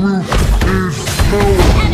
group is power.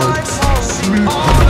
Sleep.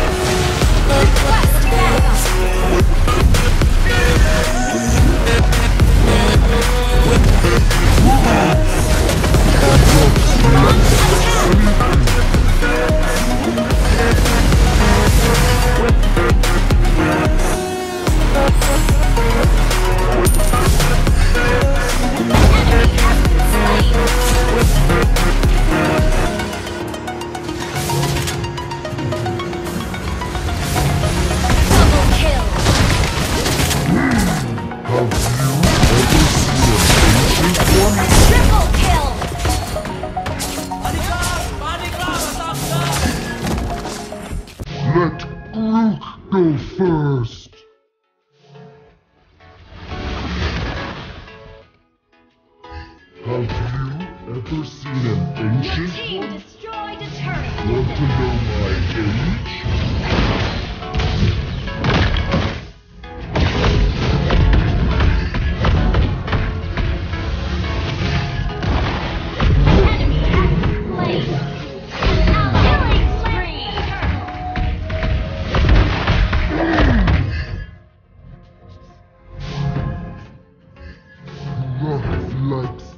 Have you ever seen an ancient Your team destroyed a turret. Want to know my age? Love